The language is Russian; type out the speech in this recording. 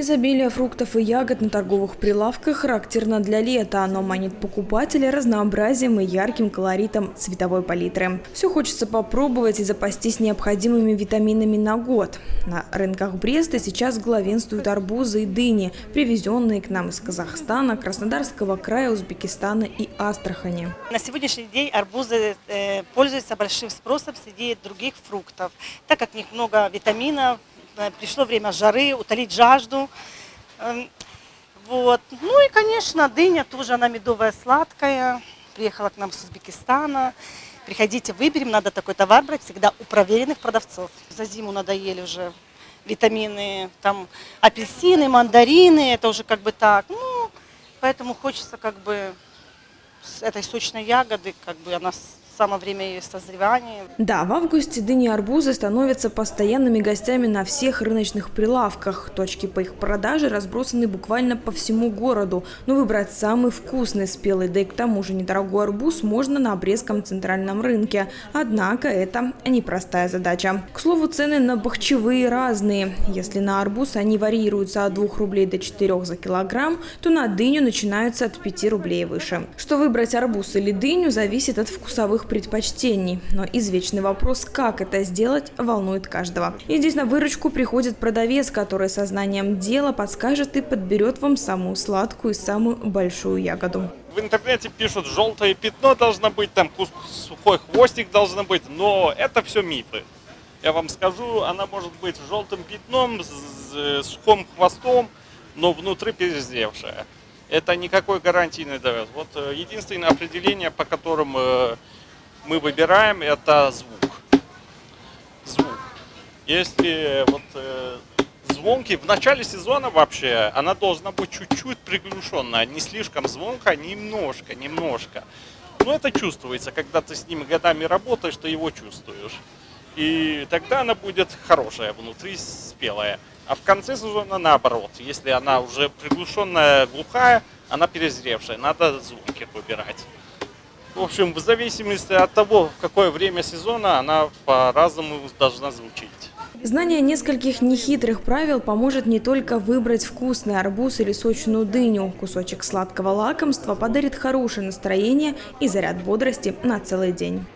Изобилие фруктов и ягод на торговых прилавках характерно для лета. Оно манит покупателя разнообразием и ярким колоритом цветовой палитры. Все хочется попробовать и запастись необходимыми витаминами на год. На рынках Бреста сейчас главенствуют арбузы и дыни, привезенные к нам из Казахстана, Краснодарского края, Узбекистана и Астрахани. На сегодняшний день арбузы э, пользуются большим спросом среди других фруктов, так как в них много витаминов, пришло время жары, утолить жажду. Эм, вот. Ну и, конечно, дыня тоже, она медовая, сладкая. Приехала к нам с Узбекистана. Приходите, выберем, надо такой товар брать всегда у проверенных продавцов. За зиму надоели уже витамины, там апельсины, мандарины, это уже как бы так. Ну, поэтому хочется как бы с этой сочной ягоды, как бы она самое время ее созревания. Да, в августе дыни и арбузы становятся постоянными гостями на всех рыночных прилавках. Точки по их продаже разбросаны буквально по всему городу. Но выбрать самый вкусный спелый, да и к тому же недорогой арбуз можно на Брестском центральном рынке. Однако это непростая задача. К слову, цены на бахчевые разные. Если на арбуз они варьируются от 2 рублей до 4 за килограмм, то на дыню начинаются от 5 рублей выше. Что выбрать арбуз или дыню зависит от вкусовых предпочтений. Но извечный вопрос, как это сделать, волнует каждого. И здесь на выручку приходит продавец, который сознанием дела подскажет и подберет вам самую сладкую и самую большую ягоду. В интернете пишут, желтое пятно должно быть, там сухой хвостик должно быть, но это все мифы. Я вам скажу, она может быть желтым пятном, с сухим хвостом, но внутри перезревшая. Это никакой гарантии не дает. Вот э, единственное определение, по которым э, мы выбираем, это звук. Звук. Если вот э, звонки в начале сезона вообще, она должна быть чуть-чуть приглушенная, не слишком звонкая, немножко, немножко. Но это чувствуется, когда ты с ним годами работаешь, ты его чувствуешь. И тогда она будет хорошая внутри, спелая. А в конце сезона наоборот, если она уже приглушенная, глухая, она перезревшая, надо звонки выбирать. В общем, в зависимости от того, какое время сезона, она по-разному должна звучить. Знание нескольких нехитрых правил поможет не только выбрать вкусный арбуз или сочную дыню. Кусочек сладкого лакомства подарит хорошее настроение и заряд бодрости на целый день.